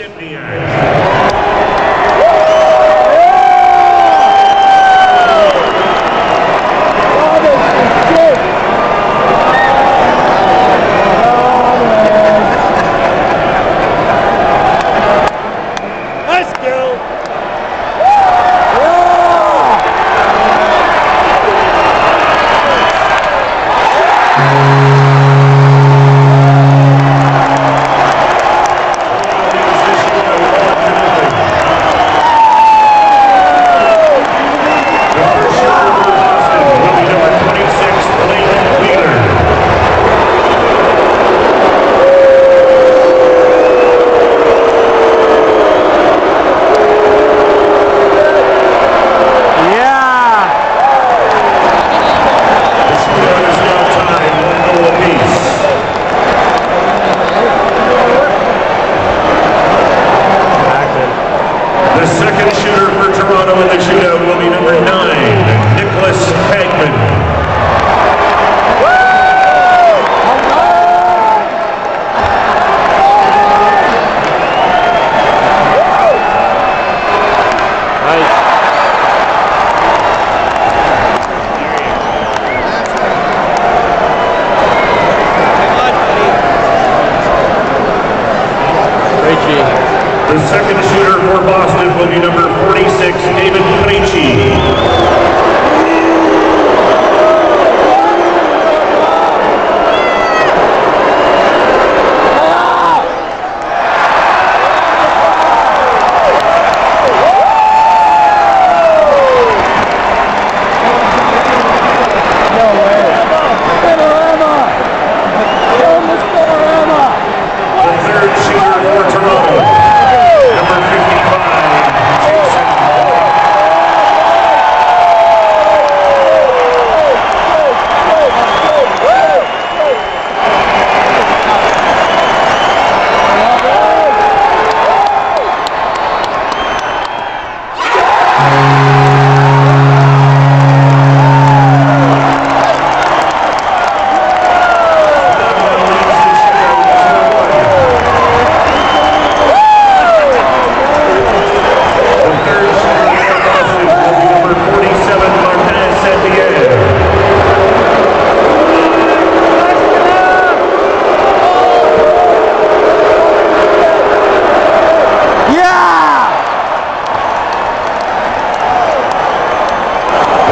Demniak. The second shooter for Boston will be number 46, David Krejci.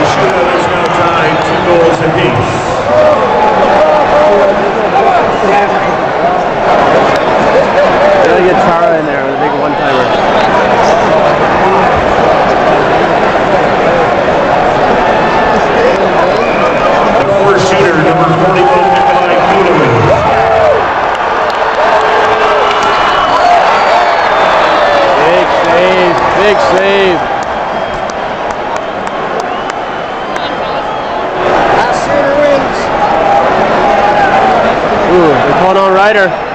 Schooner is now tied two goals apiece. Gotta get Tara in there with a big one-timer. Big save. on Ryder.